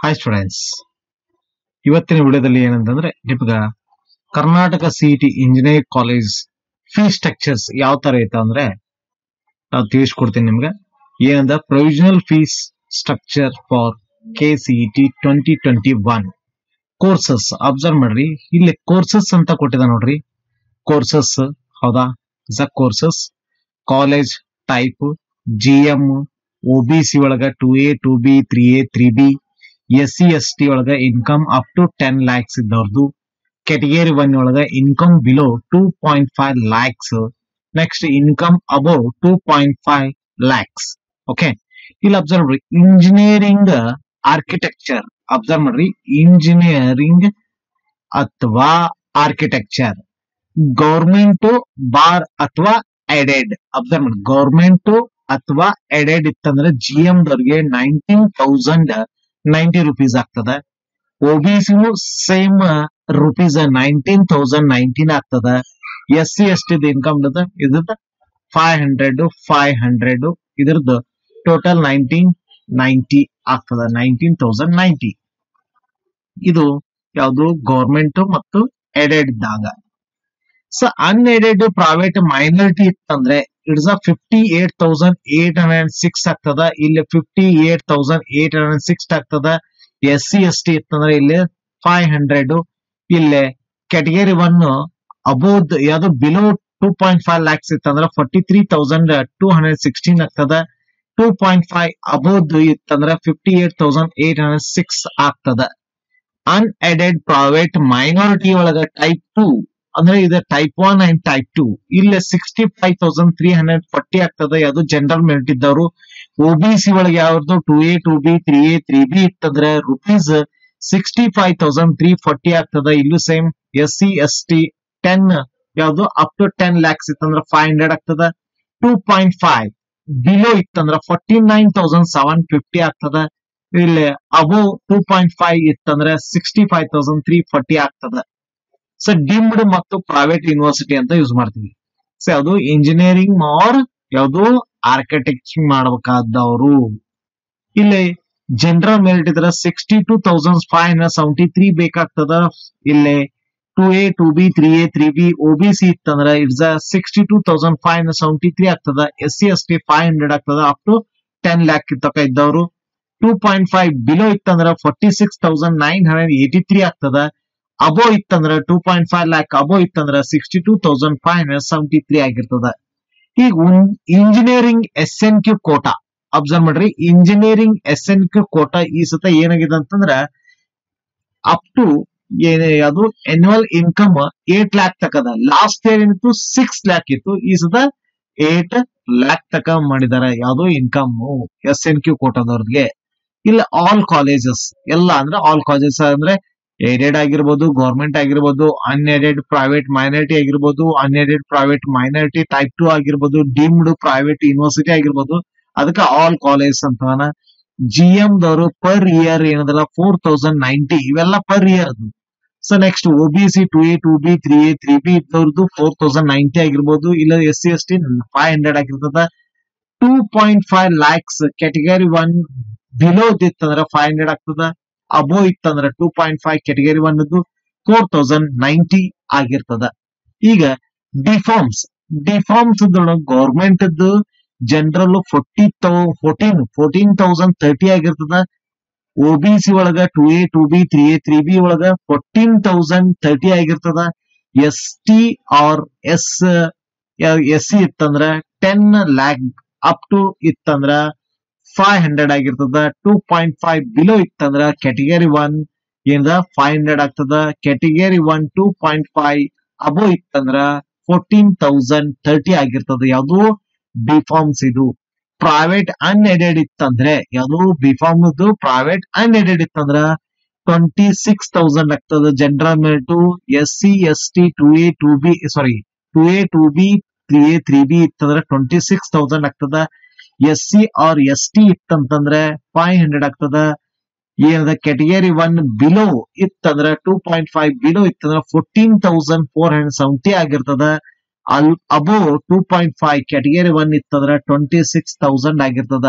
Hi students ಇವತ್ತಿನ ವಿಡಿಯೋದಲ್ಲಿ ಏನಂತಂದ್ರೆ ನಿಮ್ಗ Karnataka CET engineering college fee structures ಯಾವ ತರ ಐತ ಅಂದ್ರೆ ನಾವು ತಿಳಿಸ್ಕೊಡ್ತೀನಿ ನಿಮ್ಗೆ. ಏನಂದ provisional fees structure for K CET twenty twenty one courses observe ಮಾಡ್ರಿ. ಇಲ್ಲಿ ಕೋರ್ಸಸ್ ಅಂತ ಕೊಟ್ಟಿದ ನೋಡ್ರಿ. ಕೋರ್ಸಸ್ ಹೌದಾ? Is courses college type G M O ಒಳಗ two A two B three A three B S C S T ಒಳಗ income up to ten lakhs ಇದ್ದವ್ರದ್ದು category one ಒಳಗ income below two point five lakhs next income above two point five lakhs okay ಇಲ್ಲಿ observe ಮಾಡ್ರಿ. Engineering architecture observe ಮಾಡ್ರಿ. Engineering ಅಥವಾ architecture government ಬಾರ್ ಅಥವಾ aided observe ಮಾಡಿ government ಅಥವಾ aided ಇತ್ತಂದ್ರೆ ಜಿ ಎಂ ದವ್ರಿಗೆ ನೈನ್ಟೀನ್ ತೌಸಂಡ್ ನೈಂಟಿ ರುಪೀಸ್ ಆಗ್ತದ. O B ಸಿನು same rupees nineteen thousand nineteen ಆಗ್ತದ. S C S T income ಇದ್ ಫೈವ್ ಹಂಡ್ರೆಡ್ ಫೈವ್ ಹಂಡ್ರೆಡ್ ಇದ್ರದ್ದು ಟೋಟಲ್ ನೈನ್ಟೀನ್ ನೈಂಟಿ ಆಗ್ತದ. ನೈನ್ಟೀನ್ ತೌಸಂಡ್ ನೈಂಟಿ ಇದು ಯಾವುದು? ಗೌರ್ಮೆಂಟ್ ಮತ್ತು ಎಡೆಡ್ ಇದ್ದಾಗ ಸೊ ಅನ್ಎಡೆಡ್ ಪ್ರೈವೇಟ್ ಮೈನಾರಿಟಿ ಇತ್ತಂದ್ರೆ it's a fifty eight thousand eight hundred six ಆಗ್ತದ. ಇಲ್ಲಿ fifty eight thousand eight hundred six ಆಗ್ತದ. ಎಸ್ ಸಿ ಎಸ್ ಟಿ ಇತ್ತಂದ್ರೆ ಇಲ್ಲಿ ಫೈವ್ ಹಂಡ್ರೆಡ್ ಇಲ್ಲಿ ಕ್ಯಾಟಗರಿ ಒನ್ ಅಬೌದ್ ಯಾವ್ದು below two point five lakhs ಇತ್ತಂದ್ರೆ forty three thousand two hundred sixteen ಆಗ್ತದ. Two point five Aboud ಇತ್ತಂದ್ರೆ fifty eight thousand eight hundred six ಆಗ್ತದ. Unaided private minority ಒಳಗ type two ಅಂದ್ರೆ ಇದು type one and type two ಇಲ್ಲಿ sixty five thousand three hundred forty ಆಗ್ತದೆ. ಅದು general merit ಇದ್ದವರು. ಒ ಬಿ ಸಿ ಒಳಗೆ ಯಾವ್ದು? Two A two B three A three B ಇತ್ತಂದ್ರೆ rupees sixty five thousand three forty ಆಗ್ತದೆ. ಇಲ್ಲೂ same S C S T ten ಯಾವ್ದು? ಅಪ್ ಟು ಟೆನ್ ಲ್ಯಾಕ್ಸ್ ಇತ್ತಂದ್ರೆ ಫೈವ್ ಹಂಡ್ರೆಡ್ ಆಗ್ತದ. ಟೂ ಪಾಯಿಂಟ್ ಫೈವ್ ಬಿಲೋ ಇತ್ತಂದ್ರ forty nine thousand seven fifty ಆಗ್ತದ. ಇಲ್ಲಿ above two point five ಇತ್ತಂದ್ರೆ sixty five thousand three forty ಆಗ್ತದ. ಸೊ ಡಿಮ್ಡ್ ಮತ್ತು private university ಅಂತ ಯೂಸ್ ಮಾಡ್ತೀವಿ. ಸೊ ಯಾವುದು ಇಂಜಿನಿಯರಿಂಗ್ ಆರ್ ಯಾವುದು ಆರ್ಕಿಟೆಕ್ಚರ್ ಮಾಡಬೇಕಾದವರು. ಇಲ್ಲಿ ಜನರಲ್ ಮೆರಿಟ್ ಇದ್ರೆ sixty two thousand five hundred seventy three ಬೇಕಾಗ್ತದ. ಇಲ್ಲಿ two A two B three A three B O B C ಇತ್ತಂದ್ರೆ it's sixty two thousand five hundred seventy three ಆಗ್ತದ. S C S T five hundred ಆಗ್ತದ up to ten lakh ತಕ ಇದ್ದವರು. Two point five below ಇತ್ತಂದ್ರೆ forty six thousand nine hundred eighty three ಆಗ್ತದ. Above ಇತ್ತಂದ್ರ two point five lakh above ಇತ್ತಂದ್ರ sixty two thousand five hundred seventy three ಆಗಿರ್ತದ. ಈಗ engineering S N Q quota. Observe ಮಾಡ್ರಿ engineering S N Q quota ಈ ಸತ ಏನಾಗಿದೆ ಅಂತಂದ್ರ ಅಪ್ ಟು ಅದು ಎನ್ಯುವಲ್ ಇನ್ಕಮ್ ಏಟ್ ಲ್ಯಾಕ್ ತಕದ ಲಾಸ್ಟ್ ಇಯರ್ ಏನಿತ್ತು? ಸಿಕ್ಸ್ ಲ್ಯಾಕ್ ಇತ್ತು. ಈ ಸತ ಏಟ್ ಲ್ಯಾಕ್ ತಕ ಮಾಡಿದಾರೆ ಯಾವ್ದು ಇನ್ಕಮ್ ಎಸ್ ಎನ್ ಕ್ಯೂ ಕೋಟಾದವ್ರಿಗೆ. ಇಲ್ಲ ಆಲ್ ಕಾಲೇಜಸ್ ಎಲ್ಲ ಅಂದ್ರೆ ಆಲ್ ಕಾಲೇಜಸ್ ಅಂದ್ರೆ ಏಡೆಡ್ ಆಗಿರ್ಬೋದು ಗೌರ್ಮೆಂಟ್ ಆಗಿರ್ಬೋದು ಅನ್ಎಡೆಡ್ ಪ್ರೈವೇಟ್ ಮೈನಾರಿಟಿ ಆಗಿರ್ಬೋದು unaided private minority type two ಆಗಿರ್ಬೋದು ಡೀಮ್ಡ್ ಪ್ರೈವೇಟ್ ಯೂನಿವರ್ಸಿಟಿ ಆಗಿರ್ಬೋದು, ಅದಕ್ಕೆ ಆಲ್ ಕಾಲೇಜ್ ಅಂತ ಜಿ ಎಂ ದವರು ಪರ್ ಇಯರ್ ಏನದಲ್ಲ ಫೋರ್ ತೌಸಂಡ್ ನೈಂಟಿ ಇವೆಲ್ಲ ಪರ್ ಇಯರ್ ಅದು. So next O B C two A two B three A three B ಇದ್ದವ್ರದ್ದು four thousand ninety ಆಗಿರ್ಬೋದು, ಇಲ್ಲ S C S T five hundred ಆಗಿರ್ತದ. Two point five lakhs category one below ಇತ್ತಂದ್ರೆ five hundred ಆಗ್ತದ. Above ಇತ್ತಂದ್ರೆ two point five category one four thousand ninety ಆಗಿರ್ತದ. ಈಗ D pharms D pharms government general forty thou fourteen fourteen thousand thirty ಆಗಿರ್ತದ. O B C ಒಳಗ two A two B three A three B ಒಳಗ fourteen thousand thirty ಆಗಿರ್ತದ. S T or S S C ಇತ್ತಂದ್ರ ten lakh up to ಇತ್ತಂದ್ರ five hundred ಆಗಿರ್ತದ two point five below ಇತ್ತಂದ್ರ category one ಏನದ five hundred ಆಗ್ತದ category one two point five above ಇತ್ತಂದ್ರ fourteen thousand thirty ಆಗಿರ್ತದ, ಯಾವುದು ಬಿಫಾರ್ಮ್ಸ್ ಇದು. ಪ್ರೈವೇಟ್ ಅನ್ಎಡೆಡ್ ಇತ್ತಂದ್ರೆ, ಯಾವುದು ಬಿಫಾರ್ಮ್ ಪ್ರೈವೇಟ್ ಅನ್ಎಡೆಡ್ ಇತ್ತಂದ್ರ ಟ್ವೆಂಟಿ ಸಿಕ್ಸ್ ತೌಸಂಡ್ ಆಗ್ತದ general merit S C S T two A two B sorry two A two B three A three B ಇತ್ತಂದ್ರ twenty six thousand ಆಗ್ತದ S C or S T ಇತ್ತಂತಂದ್ರೆ five hundred ಆಗ್ತದ. ಏನದ category one below ಇತ್ತಂದ್ರೆ two point five below ಇತ್ತಂದ್ರೆ fourteen thousand four hundred seventy ಆಗಿರ್ತದ. ಅಲ್ above two point five category one ಇತ್ತಂದ್ರೆ twenty six thousand ಆಗಿರ್ತದ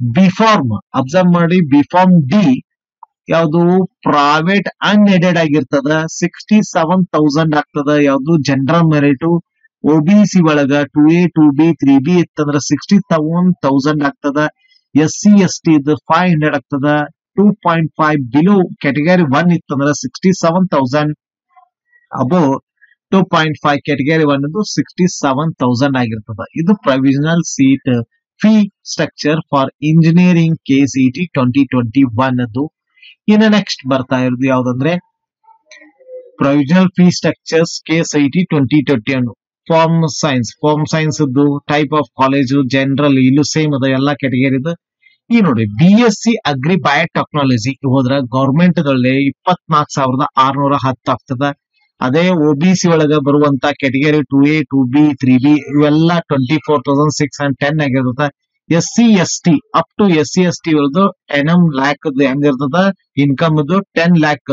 BPharm observe ಮಾಡಿ ಬಿಫಾರ್ಮ್ ಡಿ ಯಾವುದು ಪ್ರೈವೇಟ್ ಅನ್ಎಡೆಡ್ ಆಗಿರ್ತದ. ಸಿಕ್ಸ್ಟಿ ಸೆವೆನ್ ತೌಸಂಡ್ ಆಗ್ತದ. ಯಾವುದು general merit O B C ಒಳಗ two A two B three B ಇತ್ತಂದ್ರ ಸಿಕ್ಸ್ಟಿ ಒನ್ ತೌಸಂಡ್ ಆಗ್ತದ. S C S T five hundred ಆಗ್ತದ. Two point five below category one ಇತ್ತಂದ್ರ sixty seven thousand above two point five category one sixty seven thousand ಆಗಿರ್ತದ. ಇದು provisional seat fee structure for engineering K C T twenty twenty one ಅದು ಇನ್ನು next ಬರ್ತಾ ಇರೋದು ಯಾವ್ದಂದ್ರೆ provisional fee structures K C T twenty twenty ಅನ್ನು pharm science pharm science type of college general ಇಲ್ಲೂ same ಅದ, ಎಲ್ಲಾ ಕ್ಯಾಟಗರಿದು ಈ ನೋಡಿ B S C agri biotechnology ಹೋದ್ರ ಗೌರ್ಮೆಂಟ್ ದಲ್ಲಿ ಇಪ್ಪತ್ನಾಲ್ಕು ಸಾವಿರದ ಆರ್ನೂರ ಹತ್ತು ಆಗ್ತದ. ಅದೇ ಒ ಬಿ ಸಿ ಒಳಗ ಬರುವಂತ category two A two B three B ಇವೆಲ್ಲ twenty four thousand six and ten ಆಗಿರ್ತದ. S C S T up to S C S T ಒಳದು ten M lakh ಹೆಂಗಿರ್ತದ ಇನ್ಕಮ್ ಟೆನ್ ಲ್ಯಾಕ್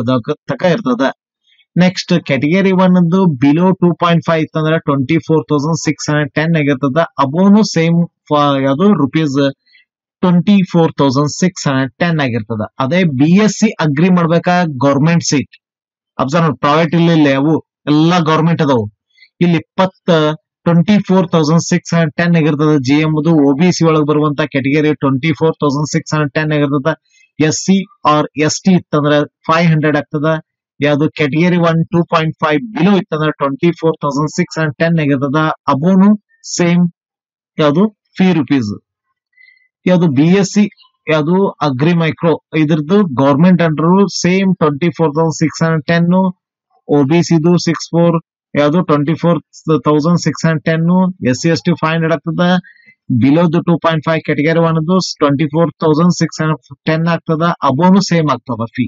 ತಕ ಇರ್ತದ. Next category one below two point five ಇತ್ತಂದ್ರೆ twenty four thousand six hundred ten ಆಗಿರ್ತದ. ಅಬೋನು same ಯಾವುದು? Rupees twenty four thousand six hundred ten ಆಗಿರ್ತದ. ಅದೇ B S C agri ಮಾಡ್ಬೇಕಾ? ಗೌರ್ಮೆಂಟ್ ಸೀಟ್ ಅಬ್ಸರ್ವ್ ಪ್ರೈವೇಟ್ ಇಲ್ಲಿ ಅವು ಎಲ್ಲಾ ಗೌರ್ಮೆಂಟ್ ಅದಾವು. ಇಲ್ಲಿ ಇಪ್ಪತ್ತ twenty four thousand six hundred ten ಆಗಿರ್ತದ. G M O B C ಒಳಗೆ ಬರುವಂತ category twenty four thousand six hundred ten ಆಗಿರ್ತದ. S C or S T ಇತ್ತಂದ್ರೆ ಫೈವ್ ಹಂಡ್ರೆಡ್ ಆಗ್ತದ. ಯಾವ್ದು category one two point five below ಇತ್ತಂದ್ರೆ twenty four thousand six and ten ಆಗಿರ್ತದ ಅಬೋನು same ಯಾವುದು ಫೀ ರುಪೀಸ್ ಯಾವುದು ಬಿ ಎಸ್ ಸಿ ಯಾವ್ದು ಅಗ್ರಿ ಮೈಕ್ರೋ ಇದ್ರದ್ದು government under same twenty four thousand six and ten O B Siddu six four ಯಾವುದು twenty four thousand six and ten S C S T five hundred ಆಗ್ತದ. ಬಿಲೋದು two point five category one twenty four thousand six hundred ten ಆಗ್ತದ. ಅಬೋನು same ಆಗ್ತದ fee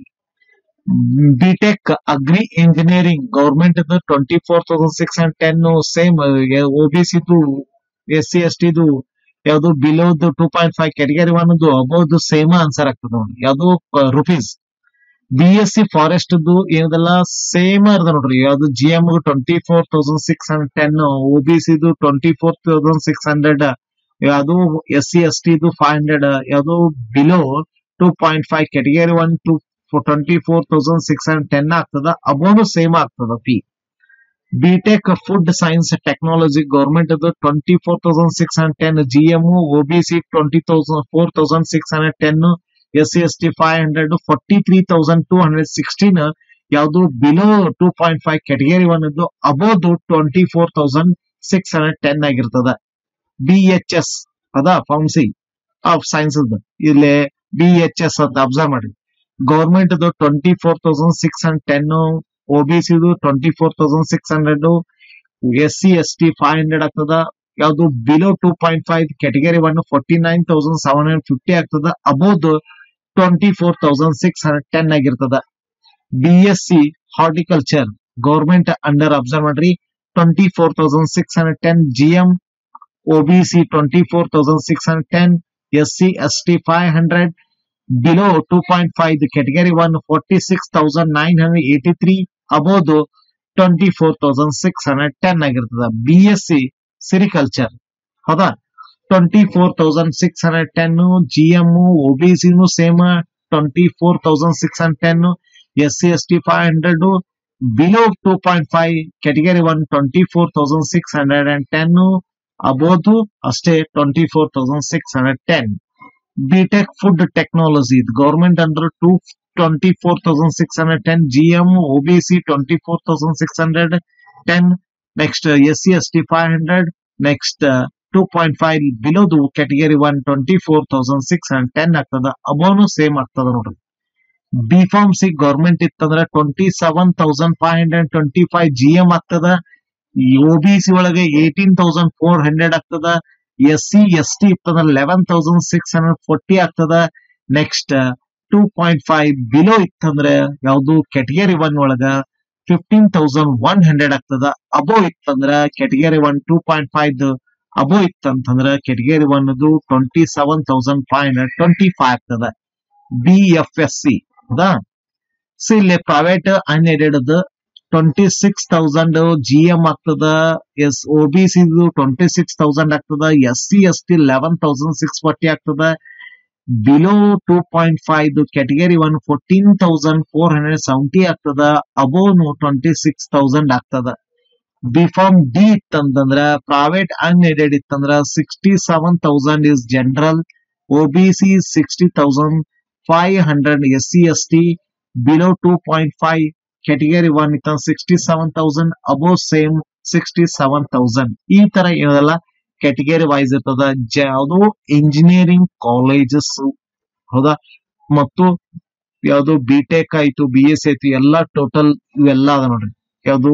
B tech agri engineering government twenty four thousand six and ten same Siddu S C S ಟಿದು ಯಾವ್ದು ಬಿಲೋದು two point five category one ಅಬೌದು same answer ಆಗ್ತದ ನೋಡಿ. ಯಾವ್ದು rupees B S C forest ಏನದಲ್ಲ same ಅರ್ದ ನೋಡ್ರಿ. ಯಾವ್ದು G M twenty four thousand six hundred ten ಸಿದು twenty four thousand six hundred ಯಾವ್ದು ಎಸ್ ಸಿ ಎಸ್ ಟಿದು ಫೈವ್ ಹಂಡ್ರೆಡ್ ಯಾವ್ದು below two point five category one to twenty four thousand six hundred ten ಆಗ್ತದ. ಅಬೋನು same ಆಗ್ತದ fee B Tech food science technology government ಅದು twenty four thousand six hundred ten G M O B C twenty thousand four thousand six hundred ten S C S T five hundred forty three thousand two hundred sixteen ಯಾವುದು below two point five category one ಇದ್ದು ಅಬೋದು twenty four thousand six hundred ten ಆಗಿರ್ತದ. B H S ಅದ pharmacy of science ಇಲ್ಲಿ B H S ಅಂತ observe ಮಾಡಿ government twenty four thousand six hundred ten O B C twenty four thousand six hundred S C S T five hundred ಆಗ್ತದ. ಯಾವುದು below two point five category one forty nine thousand seven hundred fifty ಆಗ್ತದ. Aboud twenty four thousand six hundred ten ಆಗಿರ್ತದ. B S C horticulture government under observe ಮಾಡ್ರಿ. Twenty four thousand six hundred ten G M O B C twenty four thousand six hundred ten S C S T five hundred below two point five category one forty six thousand nine hundred eighty three ಅಬೋದು twenty four thousand six hundred ten ಆಗಿರ್ತದ B S C sericulture ಹೌದಾ twenty four thousand six hundred ten G M O B ಸಿನು same twenty four thousand six hundred ten S C S T five hundred below two point five category one twenty four thousand six hundred and ten ಅಬೋದು ಅಷ್ಟೇ twenty four thousand six hundred ten B Tech food technology ಇದು government ಅಂದ್ರೆ two twenty four thousand six hundred ten G M O B C twenty four thousand six hundred ten next S C S T five hundred next two point five ಬಿಲೋದು category one twenty four thousand six hundred ten ಆಗ್ತದ. ಅಬೋನು same ಆಗ್ತದ ನೋಡ್ರಿ. B form C government ಇತ್ತಂದ್ರೆ twenty seven thousand five hundred twenty five G M ಆಗ್ತದ. O B C ಒಳಗೆ eighteen thousand four hundred ಆಗ್ತದ. S C S T ಇತ್ತಂದ್ರೆ eleven thousand six hundred forty ಆಗ್ತದ. Next two point five below ಇತ್ತಂದ್ರೆ ಯಾವ್ದು category one ಒಳಗ fifteen thousand one hundred ಆಗ್ತದ. Above ಇತ್ತಂದ್ರ category one two point five above ಇತ್ತಂತಂದ್ರ category one twenty seven thousand five hundred twenty five ಆಗ್ತದ. B F S C ಹೌದಾ? So ಇಲ್ಲಿ private unaided twenty six thousand G M ಆಗ್ತದ, S O B C twenty six thousand ಆಗ್ತದ S C S T eleven thousand six forty ಆಗ್ತದ. Below two point five category one fourteen thousand four hundred seventy ಆಗ್ತದ. Above twenty six thousand ಆಗ್ತದ. B Pharm D ಇತ್ತಂತಂದ್ರ private unaided ಇತ್ತಂದ್ರ sixty seven thousand is general OBC sixty thousand five hundred S C S T below two point five category one ಇತ್ತ sixty seven thousand above same sixty seven thousand ಈ ತರ ಏನದಲ್ಲ category wise ಇರ್ತದ? ಯಾವುದು engineering colleges ಹೌದಾ? ಮತ್ತು ಯಾವುದು B tech ಆಯ್ತು ಬಿ ಎಸ್ ಆಯ್ತು, ಎಲ್ಲಾ ಟೋಟಲ್ ಇವೆಲ್ಲ ಅದ ನೋಡ್ರಿ. ಯಾವುದು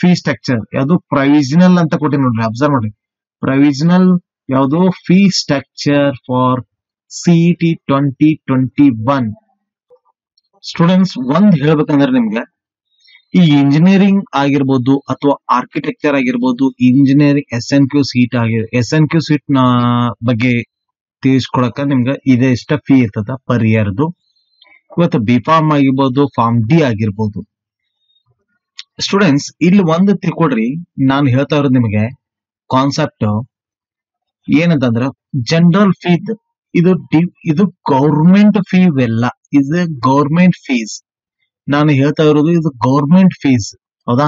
ಫೀ ಸ್ಟ್ರಕ್ಚರ್ ಯಾವುದು ಪ್ರೊವಿಷನಲ್ ಅಂತ ಕೊಟ್ಟಿ ನೋಡ್ರಿ ಅಬ್ಸರ್ವ್ ನೋಡ್ರಿ ಪ್ರೊವಿಷನಲ್ ಯಾವುದು fee structure for CET twenty twenty one students ಒಂದ್ ಹೇಳ್ಬೇಕಂದ್ರೆ ನಿಮ್ಗೆ ಈ ಇಂಜಿನಿಯರಿಂಗ್ ಆಗಿರ್ಬೋದು ಅಥವಾ ಆರ್ಕಿಟೆಕ್ಚರ್ ಆಗಿರ್ಬೋದು engineering S N Q seat ಆಗಿ ಎಸ್ ಎನ್ ಕ್ಯೂ ಸೀಟ್ನ ಬಗ್ಗೆ ತಿಳಿಸ್ಕೊಳಕ ನಿಮ್ಗೆ ಇದೇ ಇಷ್ಟ ಫೀ ಇರ್ತದ ಪರ್ ಇಯರ್ದು ಇವತ್ತು ಬಿ ಫಾರ್ಮ್ ಆಗಿರ್ಬೋದು ಫಾರ್ಮ್ ಡಿ ಆಗಿರ್ಬೋದು. ಸ್ಟೂಡೆಂಟ್ಸ್ ಇಲ್ಲಿ ಒಂದು ತಿಳ್ಕೊಡ್ರಿ ನಾನು ಹೇಳ್ತಾ ಇರೋದು ನಿಮಗೆ ಕಾನ್ಸೆಪ್ಟ್ ಏನಂತಂದ್ರ ಜನರಲ್ ಫೀ ಇದು ಇದು ಗೌರ್ಮೆಂಟ್ ಫೀ ಇವೆಲ್ಲ. ಇದು ಗೌರ್ಮೆಂಟ್ ಫೀಸ್ ನಾನು ಹೇಳ್ತಾ ಇರೋದು ಇದು ಗೌರ್ಮೆಂಟ್ ಫೀಸ್ ಹೌದಾ?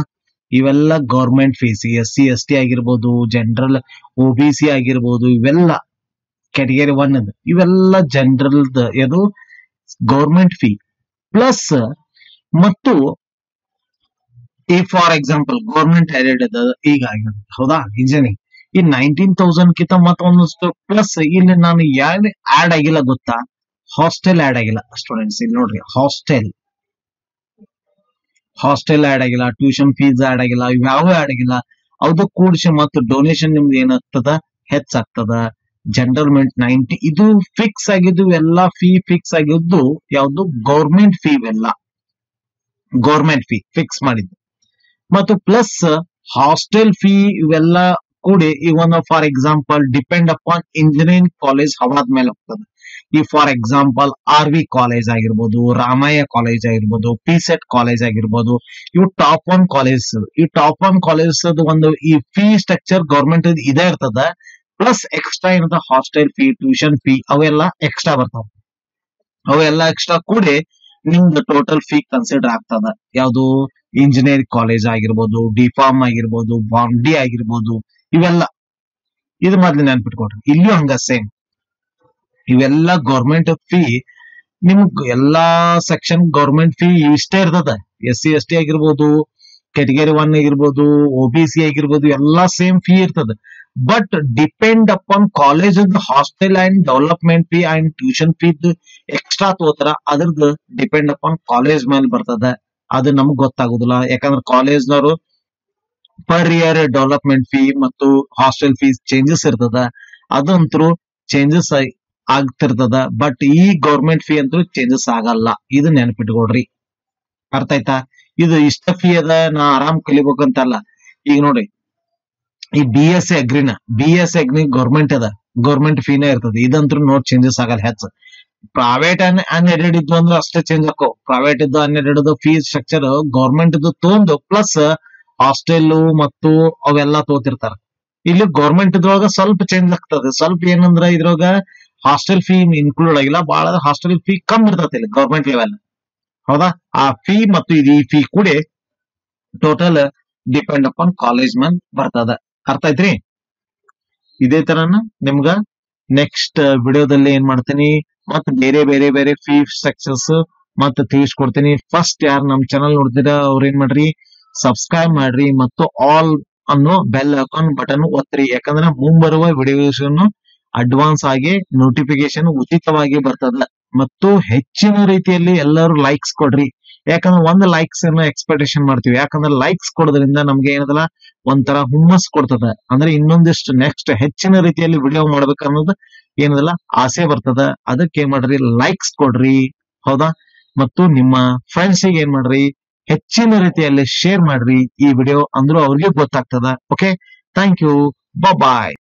ಇವೆಲ್ಲ government fees S C S T ಆಗಿರ್ಬೋದು ಜನರಲ್ ಒ ಬಿ ಸಿ ಆಗಿರ್ಬೋದು, ಇವೆಲ್ಲ ಕ್ಯಾಟಗರಿ ಒನ್ ಇವೆಲ್ಲ ಜನರಲ್ ಇದು ಗೌರ್ಮೆಂಟ್ ಫೀ ಪ್ಲಸ್ ಮತ್ತು ಈ ಫಾರ್ ಎಕ್ಸಾಂಪಲ್ ಗೌರ್ಮೆಂಟ್ ಎಡೆಡ್ ಈಗ ಆಗಿರೋದು. ಹೌದಾ? ಇಂಜಿನಿಯರಿಂಗ್ ಈ ನೈನ್ಟೀನ್ ತೌಸಂಡ್ ಕಿಂತ ಮತ್ತೊಂದಷ್ಟು ಪ್ಲಸ್ ಇಲ್ಲಿ ನಾನು ಯಾರು ಆಡ್ ಆಗಿಲ್ಲ ಗೊತ್ತಾ? ಹಾಸ್ಟೆಲ್ ಆಡ್ ಆಗಿಲ್ಲ ಸ್ಟೂಡೆಂಟ್ಸ್ ಇಲ್ಲಿ ನೋಡ್ರಿ ಹಾಸ್ಟೆಲ್ ಹಾಸ್ಟೆಲ್ ಆ್ಯಡ್ ಆಗಿಲ್ಲ ಟ್ಯೂಷನ್ ಫೀಸ್ ಆ್ಯಡ್ ಆಗಿಲ್ಲ, ಇವ್ಯಾವ ಆ್ಯಡ್ ಆಗಿಲ್ಲ. ಅದು ಕೂಡಿಸಿ ಮತ್ತು ಡೊನೇಷನ್ ನಿಮ್ದು ಏನಾಗ್ತದ? ಹೆಚ್ಚಾಗ್ತದ. ಜನರಲ್ಮೆಂಟ್ ನೈಂಟಿ ಇದು ಫಿಕ್ಸ್ ಆಗಿದ್ದು, ಎಲ್ಲ ಫೀ ಫಿಕ್ಸ್ ಆಗಿದ್ದು, ಯಾವ್ದು? ಗೌರ್ಮೆಂಟ್ ಫೀ ಇವೆಲ್ಲ. ಗೌರ್ಮೆಂಟ್ ಫೀ ಫಿಕ್ಸ್ ಮಾಡಿದ್ದು. ಮತ್ತು ಪ್ಲಸ್ ಹಾಸ್ಟೆಲ್ ಫೀ ಇವೆಲ್ಲ ಕೂಡಿ ಈ ಒಂದು for example depend upon engineering college ಹವಾದ ಮೇಲೆ ಹೋಗ್ತದೆ. ಈ for example R V college ಆಗಿರ್ಬೋದು, ರಾಮಯ್ಯ ಕಾಲೇಜ್ ಆಗಿರ್ಬೋದು ಪಿ ಸೆಟ್ ಕಾಲೇಜ್ ಆಗಿರ್ಬೋದು, ಇವು ಟಾಪ್ ಒನ್ ಕಾಲೇಜ್ ಈ ಟಾಪ್ ಒನ್ ಕಾಲೇಜ್ ಒಂದು ಈ ಫೀ ಸ್ಟ್ರಕ್ಚರ್ ಗೌರ್ಮೆಂಟ್ ಇದೇ ಇರ್ತದ ಪ್ಲಸ್ ಎಕ್ಸ್ಟ್ರಾ ಏನದ ಹಾಸ್ಟೆಲ್ ಫೀ ಟ್ಯೂಷನ್ ಫೀ ಅವೆಲ್ಲ ಎಕ್ಸ್ಟ್ರಾ ಬರ್ತಾವ. ಅವೆಲ್ಲ ಎಕ್ಸ್ಟ್ರಾ ಕೂಡಿ ನಿಮ್ದು ಟೋಟಲ್ ಫೀ ಕನ್ಸಿಡರ್ ಆಗ್ತದ. ಯಾವುದು? ಇಂಜಿನಿಯರಿಂಗ್ ಕಾಲೇಜ್ ಆಗಿರ್ಬೋದು ಡಿಫಾರ್ಮ್ ಆಗಿರ್ಬೋದು ಬಾಂಡಿ ಡಿ ಆಗಿರ್ಬೋದು, ಇವೆಲ್ಲ. ಇದು ಮೊದ್ಲು ನೆನ್ಪಿಟ್ಕೊಡ್ರಿ ಇಲ್ಲಿಯೂ ಹಂಗ ಸೇಮ್ ಇವೆಲ್ಲ ಗೌರ್ಮೆಂಟ್ ಫೀ ನಿಮ್ಗ್ ಎಲ್ಲಾ ಸೆಕ್ಷನ್ ಗೌರ್ಮೆಂಟ್ ಫೀ ಇಷ್ಟೇ ಇರ್ತದ. ಎಸ್ ಸಿ ಎಸ್ ಟಿ ಆಗಿರ್ಬೋದು ಕೆಟಗರಿ ಒನ್ ಆಗಿರ್ಬೋದು ಒ ಬಿ ಸಿ ಆಗಿರ್ಬೋದು, ಎಲ್ಲಾ ಸೇಮ್ ಫೀ ಇರ್ತದ. But depend upon college hostel and development fee and tuition fee extra ತಗೋತಾರ, ಅದ್ರದ್ದು ಡಿಪೆಂಡ್ ಅಪಾನ್ ಕಾಲೇಜ್ ಮೇಲೆ ಬರ್ತದ. ಅದು ನಮಗ್ ಗೊತ್ತಾಗುದಿಲ್ಲ. ಯಾಕಂದ್ರೆ ಕಾಲೇಜ್ನವರು ಪರ್ ಇಯರ್ ಡೆವಲಪ್ಮೆಂಟ್ ಫೀ ಮತ್ತು ಹಾಸ್ಟೆಲ್ ಫೀಸ್ ಚೇಂಜಸ್ ಇರ್ತದ. ಅದಂತರೂ ಚೇಂಜಸ್ ಆಗ್ತಿರ್ತದ ಬಟ್ ಈ ಗೌರ್ಮೆಂಟ್ ಫೀ ಅಂತೂ ಚೇಂಜಸ್ ಆಗಲ್ಲ. ಇದು ನೆನಪಿಟ್ಕೊಡ್ರಿ ಅರ್ಥ ಆಯ್ತಾ? ಇದು ಇಷ್ಟ ಫೀ ಅದ, ನಾ ಆರಾಮ್ ಕಲಿಬೇಕಂತಲ್ಲ. ಈಗ ನೋಡಿ, ಈ ಬಿ ಎಸ್ ಅಗ್ರಿನ ಬಿ ಎಸ್ ಅಗ್ರಿ ಗೌರ್ಮೆಂಟ್ ಅದ ಗೌರ್ಮೆಂಟ್ ಫೀನೇ ಇರ್ತದೆ. ಇದಂತೂ ನೋಡ್ ಚೇಂಜಸ್ ಆಗಲ್ಲ, ಹೆಚ್ಚು. ಪ್ರೈವೇಟ್ ಅನ್ ಅನ್ಎಡೆಡ್ ಇದ್ದು ಅಂದ್ರೆ ಅಷ್ಟೇ ಚೇಂಜ್ ಹಾಕೋ. ಪ್ರೈವೇಟ್ ಇದ್ದು ಅನ್ಎಡೆಡ್ ಫೀ ಸ್ಟ್ರಕ್ಚರ್ ಗೌರ್ಮೆಂಟ್ ಇದ್ದು ಪ್ಲಸ್ ಹಾಸ್ಟೆಲ್ ಮತ್ತು ಅವೆಲ್ಲ ತೋತಿರ್ತಾರ. ಇಲ್ಲಿ ಗೌರ್ಮೆಂಟ್ ಇದ್ರೊಳಗ ಸ್ವಲ್ಪ ಚೇಂಜ್ ಆಗ್ತದೆ. ಸ್ವಲ್ಪ ಏನಂದ್ರ ಇದ್ರೊಳಗ ಹಾಸ್ಟೆಲ್ ಫೀ ಇನ್ಕ್ಲೂಡ್ ಆಗಿಲ್ಲ. ಬಹಳ ಹಾಸ್ಟೆಲ್ ಫೀ ಕಮ್ಮಿ ಇರ್ತೈತಿ ಇಲ್ಲಿ ಗೌರ್ಮೆಂಟ್ ಲೆವೆಲ್ ಹೌದಾ? ಆ ಫೀ ಮತ್ತು ಈ ಫೀ ಕೂಡ ಟೋಟಲ್ ಡಿಪೆಂಡ್ ಅಪಾನ್ ಕಾಲೇಜ್ ಮೇಲೆ ಬರ್ತದ. ಅರ್ಥ ಐತ್ರಿ ಇದೇ ತರನ ನಿಮ್ಗ ನೆಕ್ಸ್ಟ್ ವಿಡಿಯೋದಲ್ಲಿ ಏನ್ ಮಾಡ್ತೀನಿ ಮತ್ ಬೇರೆ ಬೇರೆ ಬೇರೆ ಫೀ ಸ್ಟ್ರಕ್ಚರ್ಸ್ ಮತ್ತ ತಿಳಿಸ್ಕೊಡ್ತೀನಿ. ಫಸ್ಟ್ ಯಾರು ನಮ್ ಚಾನಲ್ ನೋಡ್ತೀರಾ ಅವ್ರ ಏನ್ ಮಾಡ್ರಿ? ಸಬ್ಸ್ಕ್ರೈಬ್ ಮಾಡ್ರಿ ಮತ್ತು ಆಲ್ ಅನ್ನೋ ಬೆಲ್ ಐಕಾನ್ ಬಟನ್ ಒತ್ತಿರಿ. ಯಾಕಂದ್ರೆ ಮುಂಬರುವ ವಿಡಿಯೋಸ್ ಅಡ್ವಾನ್ಸ್ ಆಗಿ ನೋಟಿಫಿಕೇಶನ್ ಉಚಿತವಾಗಿ ಬರ್ತದ. ಮತ್ತು ಹೆಚ್ಚಿನ ರೀತಿಯಲ್ಲಿ ಎಲ್ಲರೂ ಲೈಕ್ಸ್ ಕೊಡ್ರಿ. ಯಾಕಂದ್ರೆ ಒಂದ್ ಲೈಕ್ಸ್ ಅನ್ನ ಎಕ್ಸ್ಪೆಕ್ಟೇಷನ್ ಮಾಡ್ತೀವಿ. ಯಾಕಂದ್ರೆ ಲೈಕ್ಸ್ ಕೊಡೋದ್ರಿಂದ ನಮ್ಗೆ ಏನದಲ್ಲ, ಒಂಥರ ಹುಮ್ಮಸ್ ಕೊಡ್ತದ. ಅಂದ್ರೆ ಇನ್ನೊಂದಿಷ್ಟು ನೆಕ್ಸ್ಟ್ ಹೆಚ್ಚಿನ ರೀತಿಯಲ್ಲಿ ವಿಡಿಯೋ ಮಾಡ್ಬೇಕು ಅನ್ನೋದು ಏನದಲ್ಲ, ಆಸೆ ಬರ್ತದ. ಅದಕ್ಕೆ ಏನ್ ಮಾಡ್ರಿ ಲೈಕ್ಸ್ ಕೊಡ್ರಿ. ಹೌದಾ? ಮತ್ತು ನಿಮ್ಮ ಫ್ರೆಂಡ್ಸ್ ಏನ್ ಮಾಡ್ರಿ, ಹೆಚ್ಚಿನ ರೀತಿಯಲ್ಲಿ ಶೇರ್ ಮಾಡ್ರಿ ಈ ವಿಡಿಯೋ ಅಂದ್ರೂ ಅವ್ರಿಗೆ ಗೊತ್ತಾಗ್ತದ. Okay thank you bye